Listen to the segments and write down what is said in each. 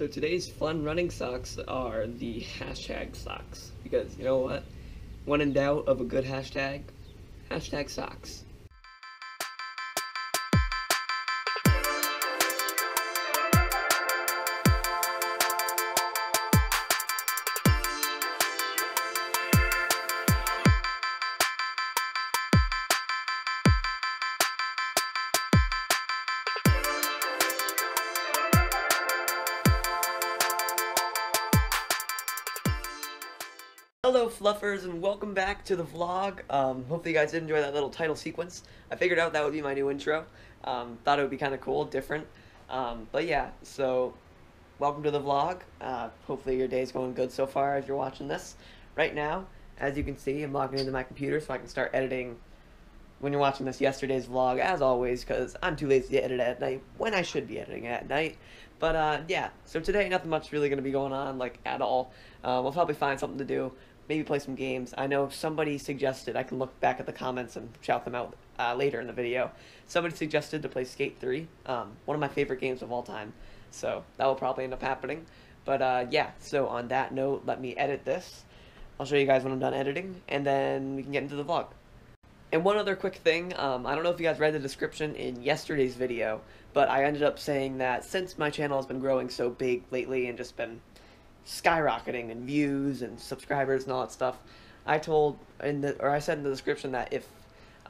So today's fun running socks are the hashtag socks. Because you know what? When in doubt of a good hashtag, hashtag socks. Hello Fluffers and welcome back to the vlog. Um, hopefully you guys did enjoy that little title sequence. I figured out that would be my new intro. Um, thought it would be kind of cool, different. Um, but yeah, so welcome to the vlog. Uh, hopefully your day's going good so far as you're watching this. Right now, as you can see, I'm logging into my computer so I can start editing when you're watching this yesterday's vlog, as always, because I'm too lazy to edit at night when I should be editing at night. But uh, yeah, so today nothing much really going to be going on, like, at all. Uh, we'll probably find something to do maybe play some games. I know somebody suggested, I can look back at the comments and shout them out uh, later in the video. Somebody suggested to play Skate 3, um, one of my favorite games of all time. So that will probably end up happening. But uh, yeah, so on that note, let me edit this. I'll show you guys when I'm done editing, and then we can get into the vlog. And one other quick thing, um, I don't know if you guys read the description in yesterday's video, but I ended up saying that since my channel has been growing so big lately and just been skyrocketing in views and subscribers and all that stuff. I told in the or I said in the description that if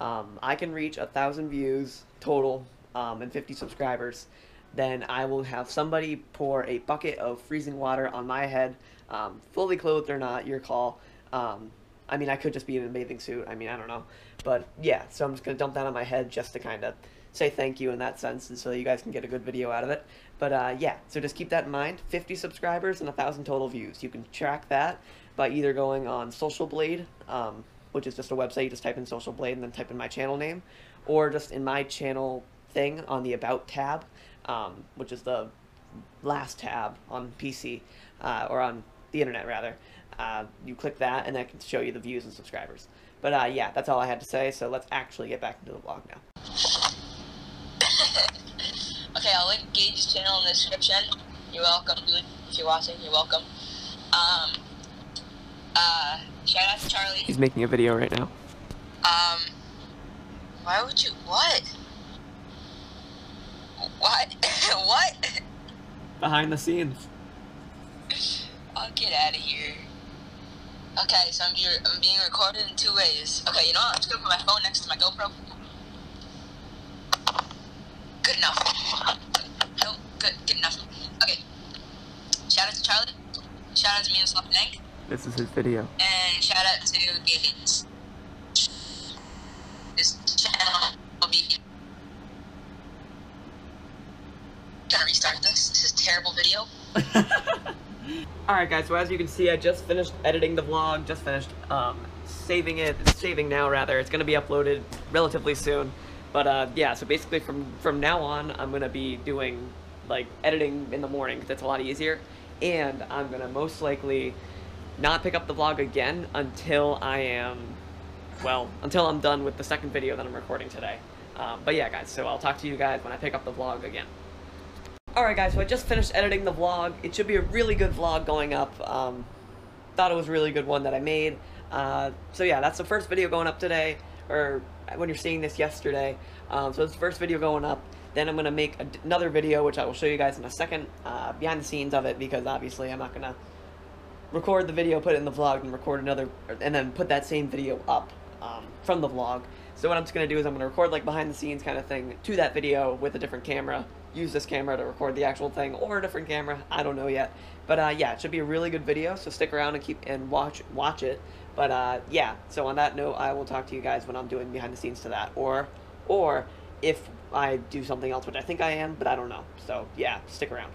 um, I can reach a thousand views total um, and 50 subscribers, then I will have somebody pour a bucket of freezing water on my head, um, fully clothed or not, your call. Um, I mean, I could just be in a bathing suit. I mean, I don't know. But yeah, so I'm just to dump that on my head just to kind of say thank you in that sense and so you guys can get a good video out of it. But uh, yeah, so just keep that in mind. 50 subscribers and 1,000 total views. You can track that by either going on Social Blade, um, which is just a website. You just type in Social Blade and then type in my channel name, or just in my channel thing on the About tab, um, which is the last tab on PC, uh, or on the internet rather. Uh, you click that and that can show you the views and subscribers. But uh, yeah, that's all I had to say, so let's actually get back into the vlog now. Okay, I'll link Gage's channel in the description. You're welcome, dude. If you're watching, you're welcome. Um, uh, shout out to Charlie. He's making a video right now. Um, why would you, what? What? what? Behind the scenes. I'll get out of here. Okay, so I'm, being, I'm being recorded in two ways. Okay, you know what? I'm just gonna put my phone next to my GoPro. Good enough. No, good, good enough. Okay. Shout out to Charlie. Shout out to me and Sloppy Dank. This is his video. And shout out to Gates. This channel will be. Gonna restart this. This is a terrible video. Alright guys, so as you can see, I just finished editing the vlog, just finished um, saving it, saving now rather. It's going to be uploaded relatively soon. But uh, yeah, so basically from, from now on, I'm to be doing like editing in the morning because it's a lot easier. And I'm to most likely not pick up the vlog again until I am, well, until I'm done with the second video that I'm recording today. Um, but yeah, guys, so I'll talk to you guys when I pick up the vlog again. Alright guys, so I just finished editing the vlog. It should be a really good vlog going up. Um, thought it was a really good one that I made. Uh, so yeah, that's the first video going up today, or when you're seeing this yesterday. Um, so it's the first video going up. Then I'm going to make another video, which I will show you guys in a second, uh, behind the scenes of it, because obviously I'm not going to record the video, put it in the vlog, and record another, and then put that same video up um, from the vlog. So what I'm just going to do is I'm going to record like behind the scenes kind of thing to that video with a different camera, use this camera to record the actual thing, or a different camera, I don't know yet. But uh, yeah, it should be a really good video, so stick around and keep and watch watch it. But uh, yeah, so on that note, I will talk to you guys when I'm doing behind the scenes to that, or or if I do something else, which I think I am, but I don't know. So yeah, stick around.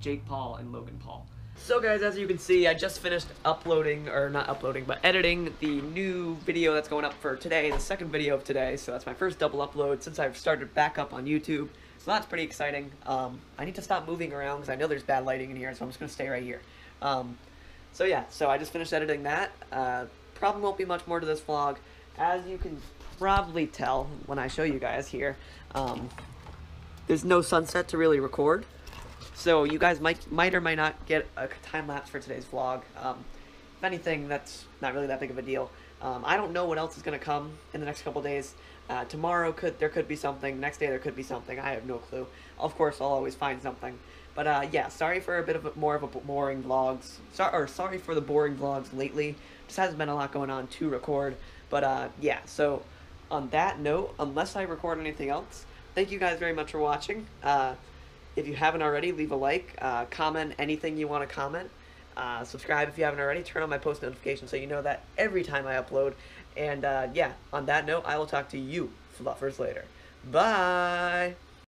Jake Paul and Logan Paul. So guys, as you can see, I just finished uploading, or not uploading, but editing the new video that's going up for today, the second video of today. So that's my first double upload since I've started back up on YouTube. So that's pretty exciting. Um, I need to stop moving around because I know there's bad lighting in here, so I'm just going to stay right here. Um, so yeah, so I just finished editing that. Uh, probably won't be much more to this vlog. As you can probably tell when I show you guys here, um, there's no sunset to really record. So you guys might might or might not get a time lapse for today's vlog. Um, if anything, that's not really that big of a deal. Um, I don't know what else is gonna come in the next couple days. Uh, tomorrow could there could be something. Next day there could be something. I have no clue. Of course, I'll always find something. But uh, yeah, sorry for a bit of a, more of a boring vlogs. Sorry, or sorry for the boring vlogs lately. Just hasn't been a lot going on to record. But uh, yeah, so on that note, unless I record anything else, thank you guys very much for watching. Uh, if you haven't already, leave a like, uh, comment anything you want to comment. Uh, subscribe if you haven't already. Turn on my post notifications so you know that every time I upload. And uh, yeah, on that note, I will talk to you, fluffers, later. Bye!